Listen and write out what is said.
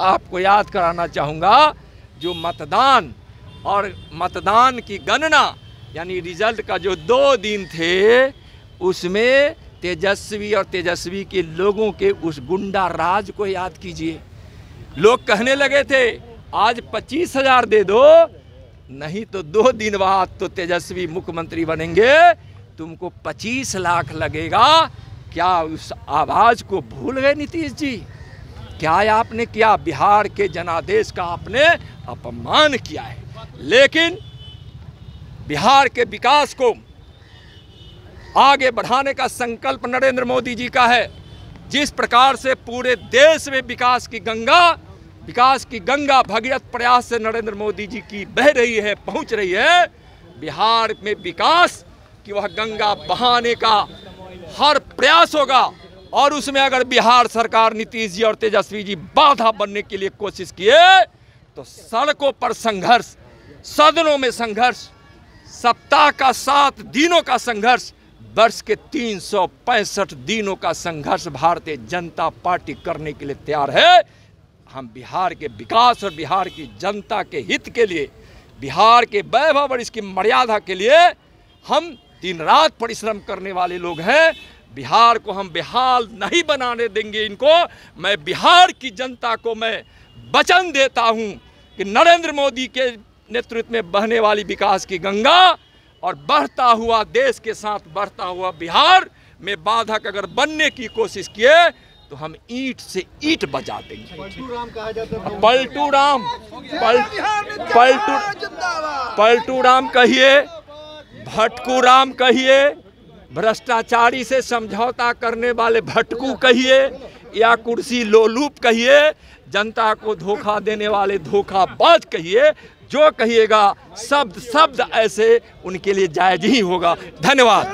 आपको याद कराना चाहूँगा जो मतदान और मतदान की गणना, यानी रिज़ल्ट का जो दो दिन थे, उसमें तेजस्वी और तेजस्वी के लोगों के उस गुंडा राज को याद कीजिए। लोग कहने लगे थे, आज पच्चीस हज़ार दे दो, नहीं तो दो दिन बाद तो तेजस्वी मुख्यमंत्री बनेंगे, तुमको पच्चीस लाख लगेगा। क्या उस आवाज़ को भूल गए नीतीश जी? क्या आपने किया? बिहार के जनादेश का आपने अपमान किया है। लेकिन बिहार के विकास को आगे बढ़ाने का संकल्प नरेंद्र मोदी जी का है। जिस प्रकार से पूरे देश में विकास की गंगा, विकास की गंगा भगीरथ प्रयास से नरेंद्र मोदी जी की बह रही है, पहुँच रही है, बिहार में विकास की वह गंगा बहाने का, हर प्रयास होगा। और उसमें अगर बिहार सरकार नीतीश जी और तेजस्वी जी बाधा बनने के लिए कोशिश किए तो सड़कों पर संघर्ष, सदनों में संघर्ष, सप्ताह का सात दिनों का संघर्ष, वर्ष के तीन सौ पैंसठ दिनों का संघर्ष भारतीय जनता पार्टी करने के लिए तैयार है। हम बिहार के विकास और बिहार की जनता के हित के लिए, बिहार के वैभव और इसकी मर्यादा के लिए हम दिन रात परिश्रम करने वाले लोग हैं। बिहार को हम बेहाल नहीं बनाने देंगे इनको। मैं बिहार की जनता को मैं वचन देता हूँ कि नरेंद्र मोदी के नेतृत्व में बहने वाली विकास की गंगा और बढ़ता हुआ देश के साथ बढ़ता हुआ बिहार में बाधक अगर बनने की कोशिश किए तो हम ईट से ईट बजा देंगे। पलटू राम कहा जाता है पलटू राम पलटू पलटू राम कहिए भटकू राम कहिए भ्रष्टाचारी से समझौता करने वाले भटकू कहिए या कुर्सी लोलूप कहिए, जनता को धोखा देने वाले धोखाबाज कहिए, जो कहिएगा शब्द शब्द ऐसे उनके लिए जायज़ ही होगा। धन्यवाद।